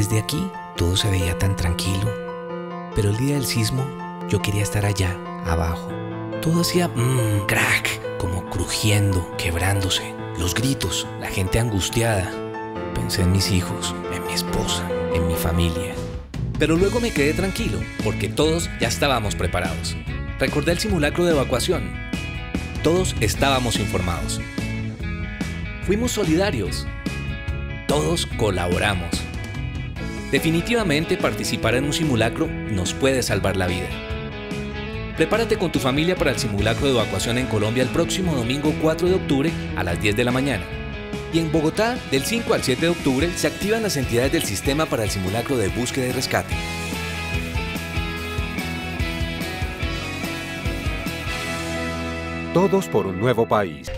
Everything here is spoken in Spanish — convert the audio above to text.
Desde aquí todo se veía tan tranquilo, pero el día del sismo yo quería estar allá, abajo. Todo hacía mmm, crack, como crujiendo, quebrándose. Los gritos, la gente angustiada. Pensé en mis hijos, en mi esposa, en mi familia. Pero luego me quedé tranquilo, porque todos ya estábamos preparados. Recordé el simulacro de evacuación. Todos estábamos informados. Fuimos solidarios. Todos colaboramos. Definitivamente participar en un simulacro nos puede salvar la vida. Prepárate con tu familia para el simulacro de evacuación en Colombia el próximo domingo 4 de octubre a las 10 de la mañana. Y en Bogotá, del 5 al 7 de octubre, se activan las entidades del sistema para el simulacro de búsqueda y rescate. Todos por un nuevo país.